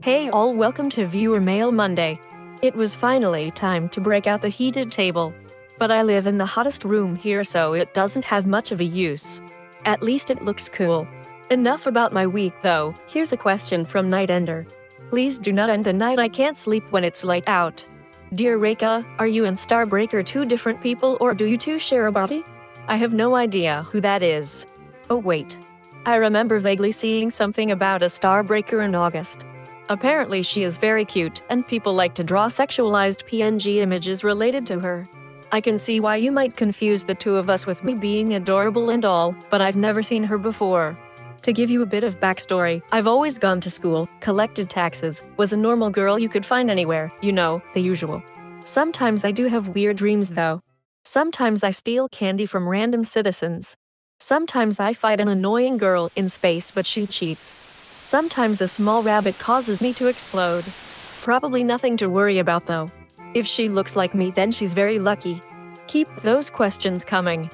Hey all, welcome to Viewer Mail Monday. It was finally time to break out the heated table. But I live in the hottest room here, so it doesn't have much of a use. At least it looks cool. Enough about my week, though. Here's a question from Night Ender. Please do not end the night. I can't sleep when it's light out. Dear Reka, are you and Starbreaker two different people or do you two share a body? I have no idea who that is. Oh, wait. I remember vaguely seeing something about a Starbreaker in August. Apparently, she is very cute, and people like to draw sexualized PNG images related to her. I can see why you might confuse the two of us with me being adorable and all, but I've never seen her before. To give you a bit of backstory, I've always gone to school, collected taxes, was a normal girl you could find anywhere, you know, the usual. Sometimes I do have weird dreams though. Sometimes I steal candy from random citizens. Sometimes I fight an annoying girl in space but she cheats. Sometimes a small rabbit causes me to explode. Probably nothing to worry about though. If she looks like me then she's very lucky. Keep those questions coming.